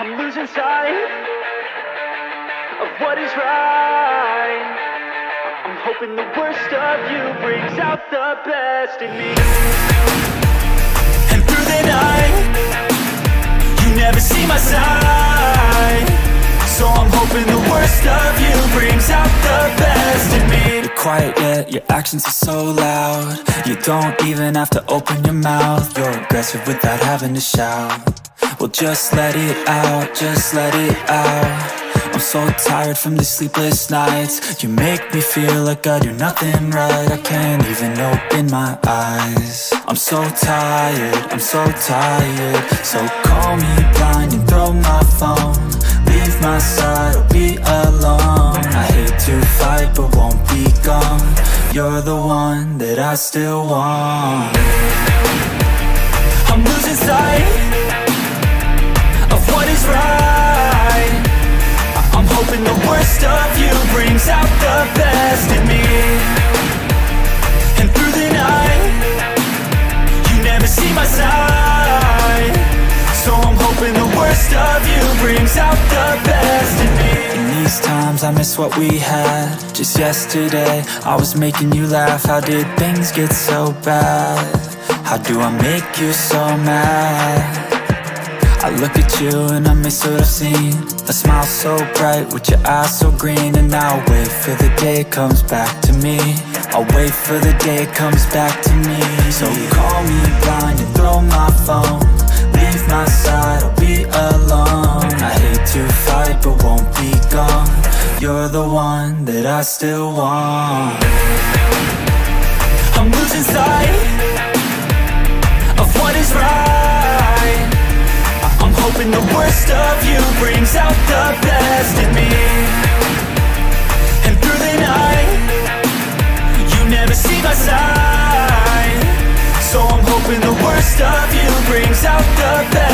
I'm losing sight of what is right. I'm hoping the worst of you brings out the best in me. And through the night, you never see my side. So I'm hoping the worst of you brings out the best in me. You're quiet yet your actions are so loud You don't even have to open your mouth You're aggressive without having to shout Well just let it out, just let it out. I'm so tired from these sleepless nights. You make me feel like I do nothing right. I can't even open my eyes. I'm so tired, I'm so tired. So call me blind and throw my phone. Leave my side I'll be alone. I hate to fight but won't be gone. You're the one that I still want worst of you brings out the best in me. And through the night, you never see my side. So I'm hoping the worst of you brings out the best in me. In these times I miss what we had Just yesterday I was making you laugh How did things get so bad? How do I make you so mad? Look at you and I miss what I've seen. A smile so bright with your eyes so green And I'll wait for the day it comes back to me. I'll wait for the day it comes back to me. So call me blind and throw my phone. Leave my side, I'll be alone. I hate to fight but won't be gone. You're the one that I still want. I'm losing sight worst of you brings out the best in me. And through the night, you never see my side. So I'm hoping the worst of you brings out the best.